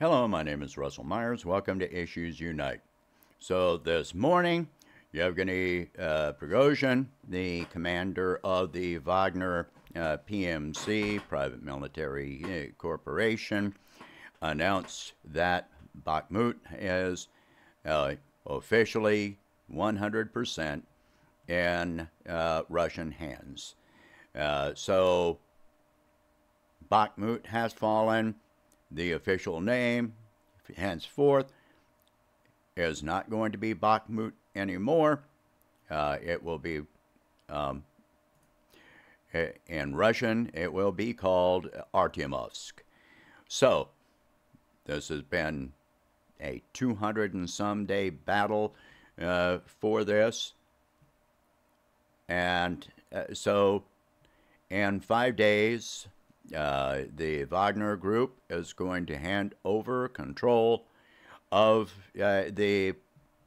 Hello, my name is Russell Myers. Welcome to Issues Unite. So this morning, Yevgeny uh, Prigozhin, the commander of the Wagner uh, PMC, private military uh, corporation, announced that Bakhmut is uh, officially 100% in uh, Russian hands. Uh, so Bakhmut has fallen. The official name, henceforth, is not going to be Bakhmut anymore. Uh, it will be, um, in Russian, it will be called Artyomovsk. So, this has been a 200 and some day battle uh, for this. And uh, so, in five days, uh, the Wagner Group is going to hand over control of uh, the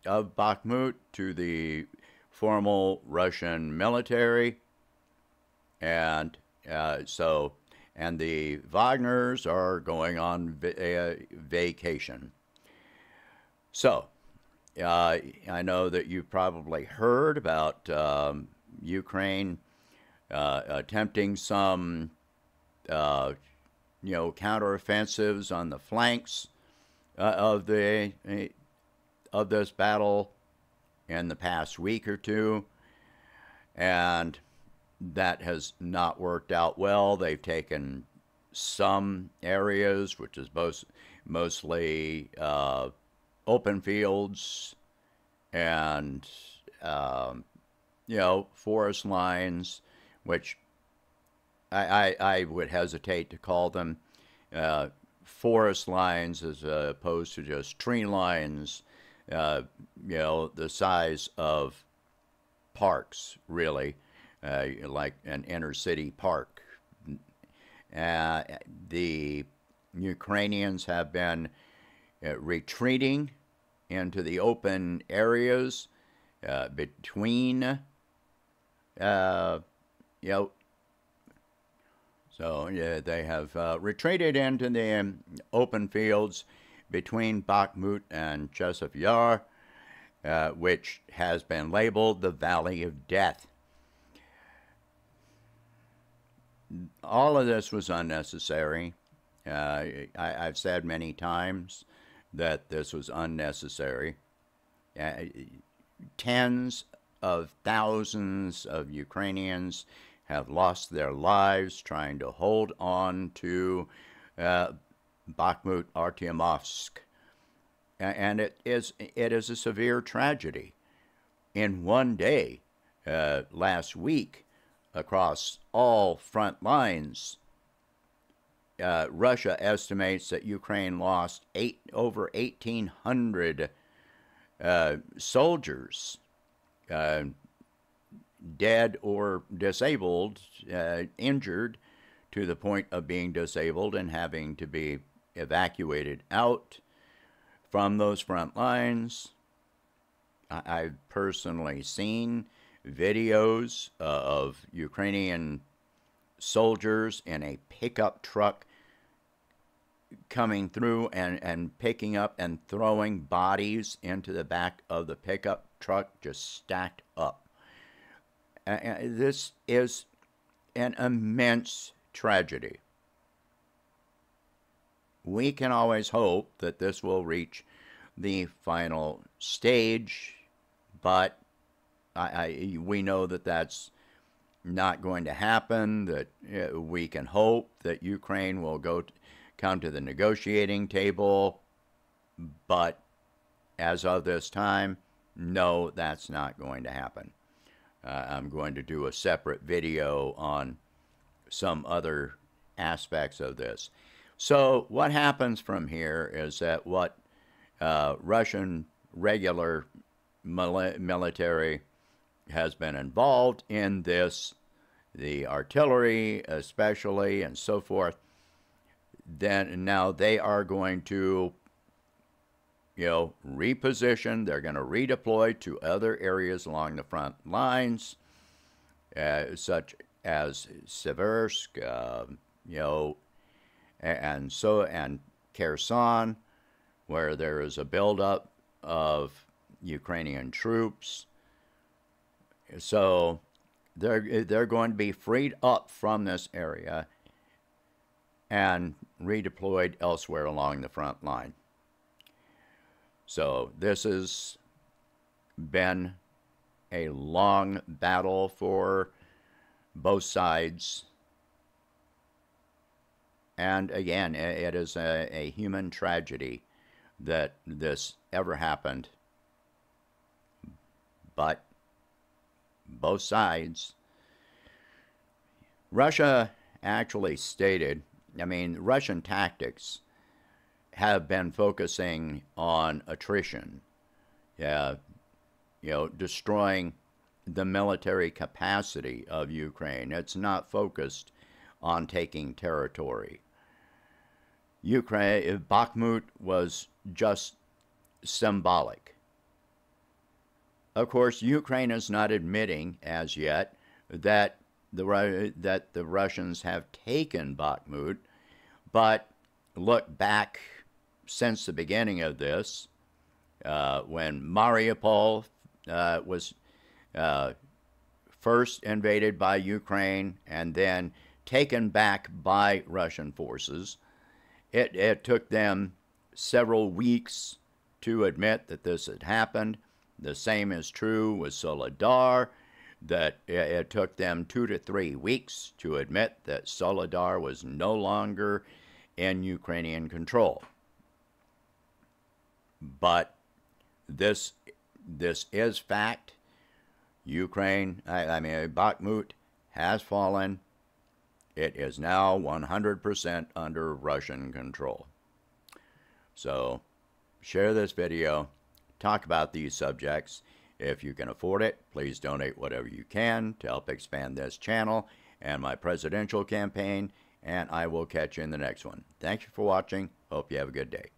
of Bakhmut to the formal Russian military, and uh, so and the Wagners are going on va- uh, vacation. So, uh, I know that you've probably heard about um, Ukraine uh, attempting some, uh, you know, counteroffensives on the flanks uh, of the of this battle in the past week or two, and that has not worked out well. They've taken some areas, which is most mostly uh, open fields and um, you know forest lines, which I, I, I would hesitate to call them uh, forest lines as opposed to just tree lines. Uh, you know the size of parks, really, uh, like an inner city park. Uh, the Ukrainians have been uh, retreating into the open areas uh, between, you know, so yeah, they have uh, retreated into the um, open fields between Bakhmut and Chasiv Yar, uh, which has been labeled the Valley of Death. All of this was unnecessary. Uh, I, have said many times that this was unnecessary. Uh, tens of thousands of Ukrainians have lost their lives trying to hold on to uh, Bakhmut Artyomovsk. And it is, it is a severe tragedy. In one day, uh, last week, across all front lines, uh, Russia estimates that Ukraine lost eight, over 1,800 uh, soldiers, uh, dead or disabled, uh, injured to the point of being disabled and having to be evacuated out from those front lines. I- have personally seen videos uh, of Ukrainian soldiers in a pickup truck coming through and, and picking up and throwing bodies into the back of the pickup truck just stacked up. This is an immense tragedy. We can always hope that this will reach the final stage, but I, I, we know that that's not going to happen, that uh, we can hope that Ukraine will go to, come to the negotiating table, but as of this time, no, that's not going to happen. Uh, I'm going to do a separate video on some other aspects of this. So, what happens from here is that what uh, Russian regular military has been involved in this, the artillery especially, and so forth, then now they are going to you know, reposition. They're going to redeploy to other areas along the front lines, uh, such as Seversk, uh, you know, and so and Kherson, where there is a buildup of Ukrainian troops. So they're, they're going to be freed up from this area and redeployed elsewhere along the front line. So this has been a long battle for both sides. And again, it is a, a human tragedy that this ever happened. But both sides. Russia actually stated, I mean, Russian tactics have been focusing on attrition, you know, destroying the military capacity of Ukraine. It's not focused on taking territory. Ukraine, Bakhmut was just symbolic. Of course, Ukraine is not admitting as yet that the that the Russians have taken Bakhmut, but look back since the beginning of this, uh, when Mariupol uh, was uh, first invaded by Ukraine and then taken back by Russian forces. It, it took them several weeks to admit that this had happened. The same is true with Soledar, that it took them two to three weeks to admit that Soledar was no longer in Ukrainian control. But this, this is fact. Ukraine, I, I mean, Bakhmut has fallen. It is now 100% under Russian control. So, share this video, talk about these subjects. If you can afford it, please donate whatever you can to help expand this channel and my presidential campaign, and I will catch you in the next one. Thank you for watching. Hope you have a good day.